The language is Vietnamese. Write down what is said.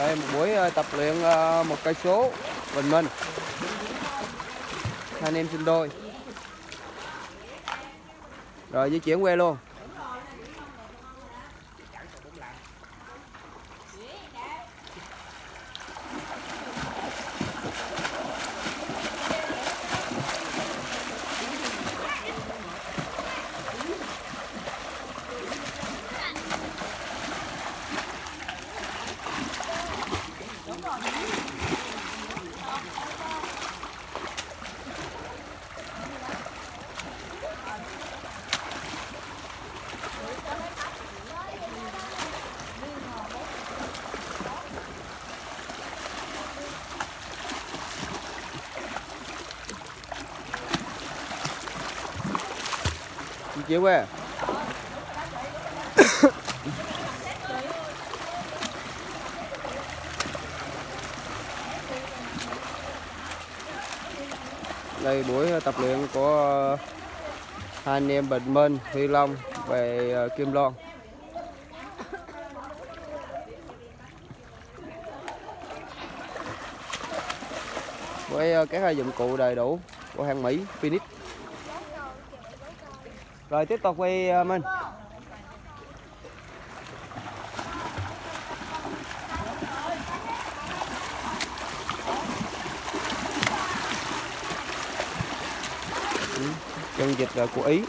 đây, một buổi ờ, tập luyện ờ, một cây số bình minh. Hai anh em sinh đôi. Rồi, di chuyển quê luôn. Di chuyển quay đây buổi tập luyện của ờ, hai anh em Bình Minh, Huy Long về ờ, Kim Loan. Với ờ, các dụng cụ đầy đủ của hàng Mỹ Phoenix. Rồi tiếp tục quay mình. Minh. Chân dịch à, của Ý.